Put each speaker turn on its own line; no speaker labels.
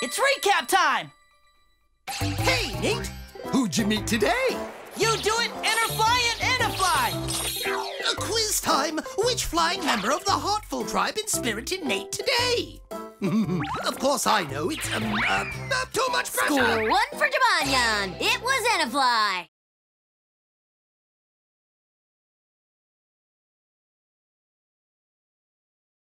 It's recap time!
Hey, Nate! Who'd you meet today?
You do it, Enerfly and Enefly!
A quiz time! Which flying member of the Heartful tribe inspirited Nate today? of course I know. It's, um, uh, uh too much pressure!
Score one for Jibanyan. It was EnaFly.